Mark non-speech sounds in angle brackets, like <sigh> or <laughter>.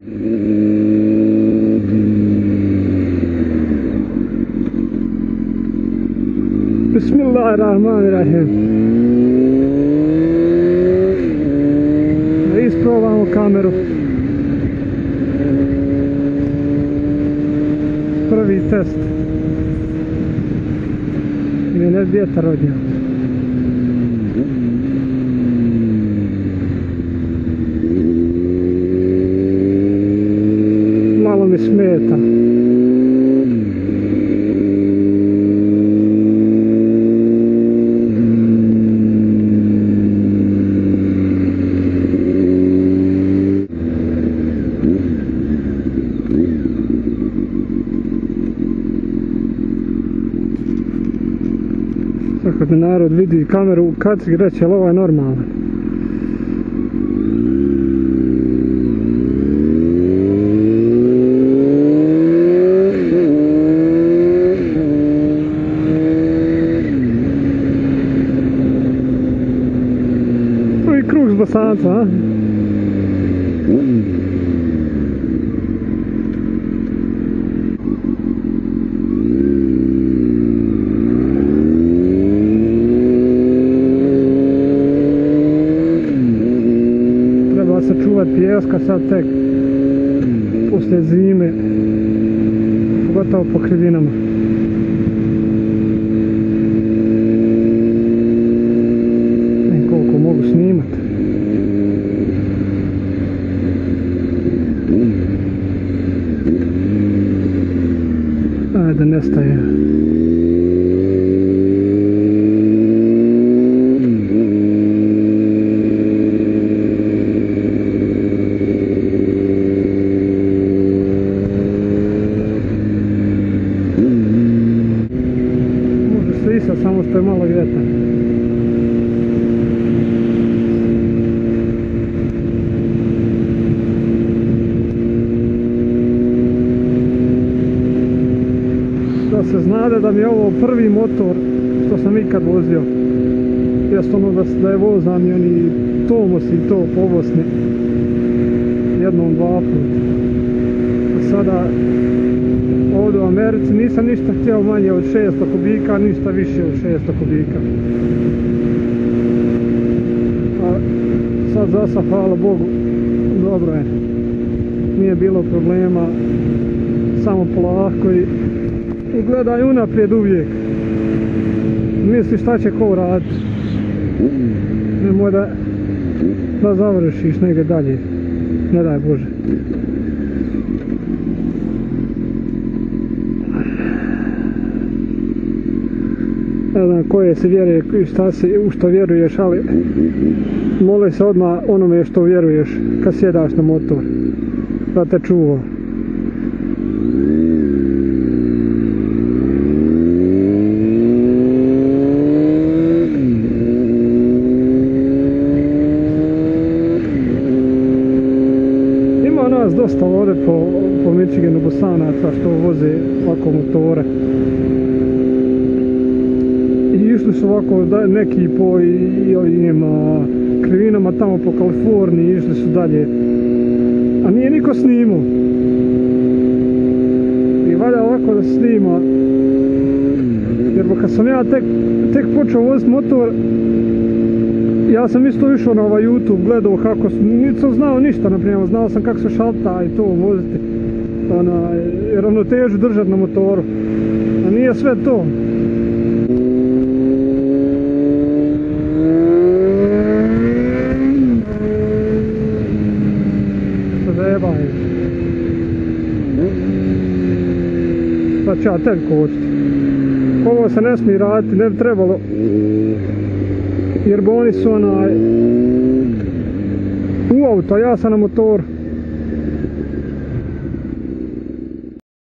بسم الله الرحمن الرحيم رئيس بروغرام كاميرو بروفي تست من هذه التروديه Kako <laughs> da narod vidi kameru kad greće, ali ovo je normalno. To je krug z basanca, a? Um. Čuvat pijeska sad tek poslije zime pogotovo po krivinama ne koliko mogu snimat ajde nestaje Može se i sad, samo što je malo vjetar. Da se znade da mi je ovo prvi motor što sam ikad vozio. Jest ono da, da je vozan i oni Tomos i to po. Jednom, dva put. A sada ovdje u Americi nisam ništa htio manje od 600 kubika, ništa više od 600 kubika. A sad zasa, hvala Bogu, dobro je. Nije bilo problema, samo polako i, i gledaj unaprijed uvijek. Misli šta će ko raditi. Nemoj da, da završiš negdje dalje. Ne daj Bože. ne znam koje se vjeruje i šta se, u što vjeruješ, ali mole se odmah onome što vjeruješ kad sjedaš na motor da te čuva. Dosta ovdje po, po Michiganu bosanaca što voze ovako motore. I išli su ovako da, neki po i, i ovim a, krivinama tamo po Kaliforniji išli su dalje. A nije niko snimao. I valja ovako da snima. Jer kad sam ja tek, tek počeo voziti motor ja sam isto išao na ovaj YouTube gledao kako nisam znao ništa naprimjer, znao sam kako se šalta i to voziti ona, ravnotežu držati na motoru a nije sve to zajebaj. Sad ću ja tebi kočiti. Ovo se ne smije raditi, ne bi trebalo. Jer oni su onaj... U auto, ja sam na motoru.